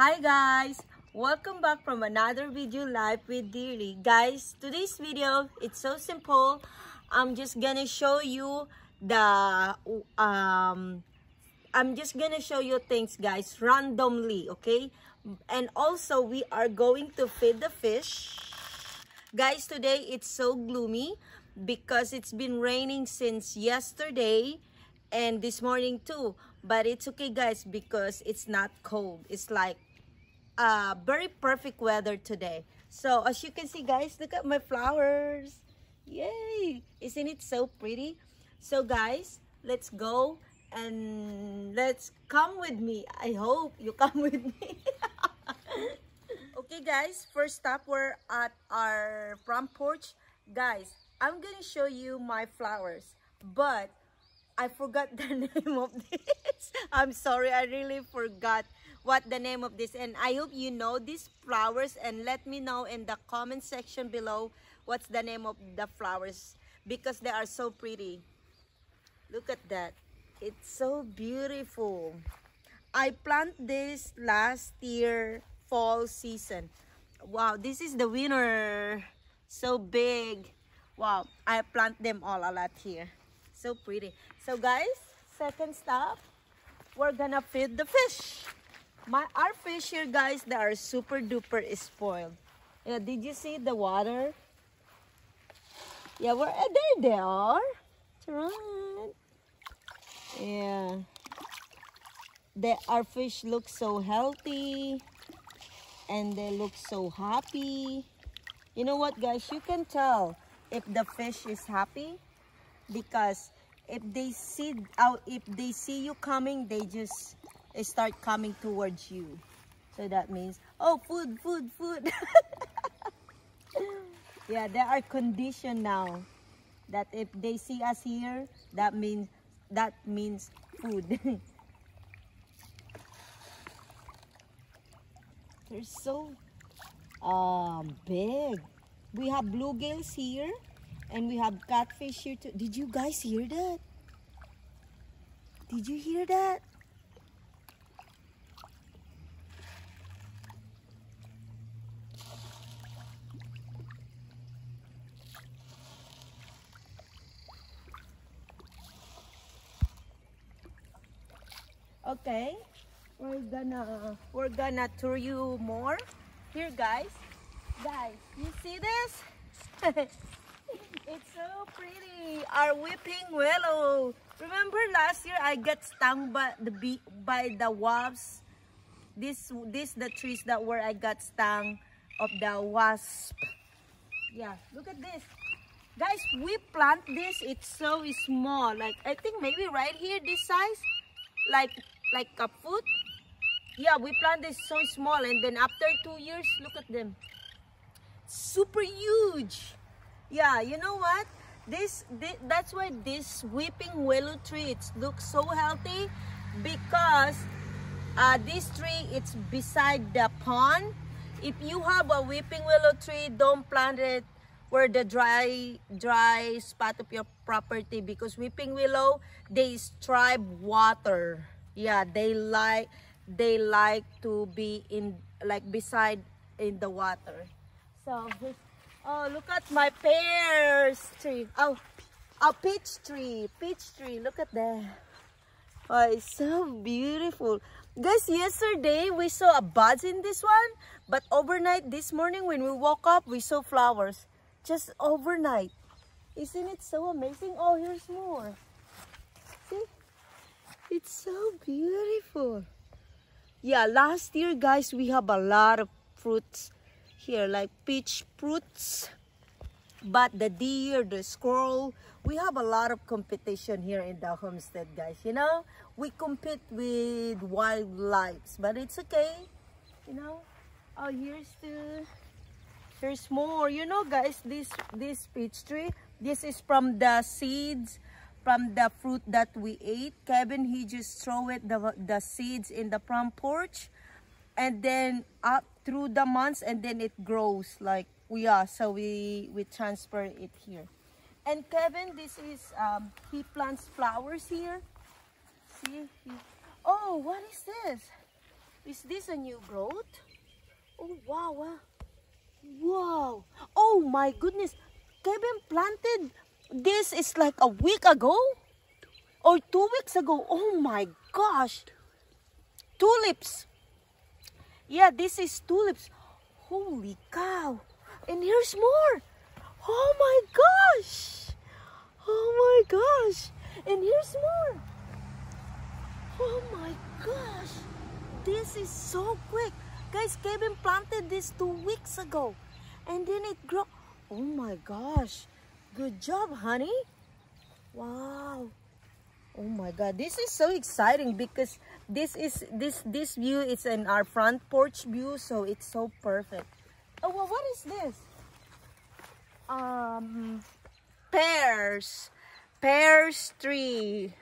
Hi guys! Welcome back from another video Life with Dearly. Guys, today's video, it's so simple. I'm just gonna show you the, um, I'm just gonna show you things guys randomly, okay? And also, we are going to feed the fish. Guys, today it's so gloomy because it's been raining since yesterday and this morning too. But it's okay guys because it's not cold. It's like uh, very perfect weather today. So as you can see guys, look at my flowers. Yay! Isn't it so pretty? So guys, let's go and let's come with me. I hope you come with me. okay guys, first stop we're at our front porch. Guys, I'm gonna show you my flowers. But I forgot the name of this. I'm sorry, I really forgot what the name of this and I hope you know these flowers and let me know in the comment section below what's the name of the flowers because they are so pretty. Look at that. It's so beautiful. I planted this last year fall season. Wow this is the winner. So big. Wow I plant them all a lot here. So pretty. So guys second stop we're gonna feed the fish my our fish here guys they are super duper spoiled. Yeah did you see the water? Yeah where uh, there they are. Right yeah. The our fish look so healthy and they look so happy. You know what guys? You can tell if the fish is happy because if they see out if they see you coming they just start coming towards you. So that means, oh, food, food, food. yeah, they are conditioned now that if they see us here, that means that means food. They're so um big. We have bluegills here and we have catfish here too. Did you guys hear that? Did you hear that? Okay. We're gonna we're gonna tour you more. Here guys. Guys you see this? It's so pretty. Our weeping willow. Remember last year i got stung by the bee by the wasps? This this the trees that where i got stung of the wasp. Yeah look at this. Guys we plant this. It's so small. Like i think maybe right here this size? Like like a foot. Yeah, we plant this so small and then after two years, look at them. Super huge. Yeah, you know what? This, this that's why this weeping willow tree it looks so healthy because uh, this tree it's beside the pond. If you have a weeping willow tree, don't plant it where the dry dry spot of your property because weeping willow they strive water yeah they like they like to be in like beside in the water. So oh look at my pears tree. Oh a peach tree peach tree. Look at that. Oh it's so beautiful. Guys yesterday we saw a buds in this one but overnight this morning when we woke up we saw flowers. Just overnight. Isn't it so amazing? Oh here's more so beautiful. Yeah, last year, guys, we have a lot of fruits here, like peach fruits. But the deer, the squirrel, we have a lot of competition here in the homestead, guys. You know, we compete with wildlife, but it's okay. You know, oh, here's the, here's more. You know, guys, this, this peach tree, this is from the seeds from the fruit that we ate. Kevin, he just throw it, the, the seeds in the front porch. And then up through the months and then it grows like we are. So we, we transfer it here. And Kevin, this is, um, he plants flowers here. See? He, oh, what is this? Is this a new growth? Oh, wow. Wow. Oh, my goodness. Kevin planted this is like a week ago or two weeks ago. Oh, my gosh. Tulips. Yeah, this is tulips. Holy cow. And here's more. Oh, my gosh. Oh, my gosh. And here's more. Oh my gosh. This is so quick. Guys, Kevin planted this two weeks ago. And then it grew. Oh my gosh. Good job, honey. Wow. Oh my god. This is so exciting because this is this this view is in our front porch view, so it's so perfect. Oh well, what is this? Um pears. Pears tree.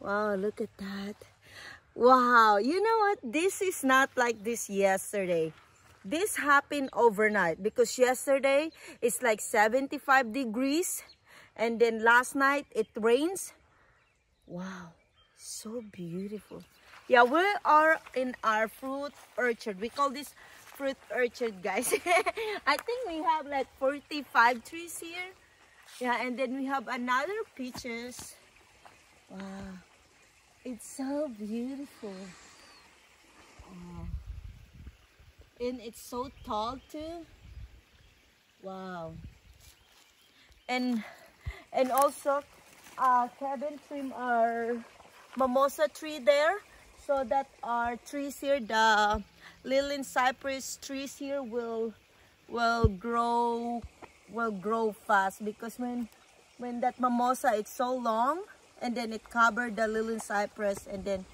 Wow, look at that. Wow, you know what? This is not like this yesterday. This happened overnight because yesterday it's like 75 degrees and then last night it rains. Wow, so beautiful. Yeah, we are in our fruit orchard. We call this fruit orchard, guys. I think we have like 45 trees here. Yeah, and then we have another peaches. Wow. It's so beautiful. Oh. And it's so tall too. Wow. And and also uh Kevin trim our mimosa tree there so that our trees here the Leyland cypress trees here will will grow will grow fast because when when that mimosa it's so long and then it covered the Leyland cypress and then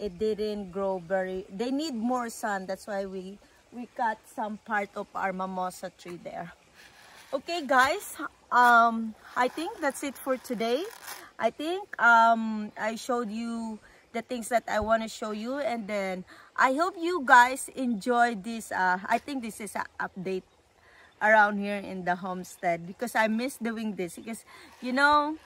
it didn't grow very they need more sun that's why we we cut some part of our mimosa tree there. Okay guys um i think that's it for today. I think um i showed you the things that i want to show you and then i hope you guys enjoy this uh i think this is an update around here in the homestead because I miss doing this because you know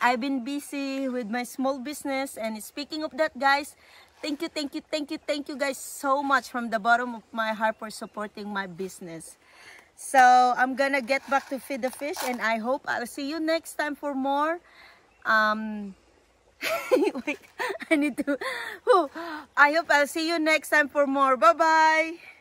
I've been busy with my small business and speaking of that guys thank you thank you thank you thank you guys so much from the bottom of my heart for supporting my business. So I'm gonna get back to feed the fish and I hope I'll see you next time for more. Um wait I need to oh, I hope I'll see you next time for more. Bye bye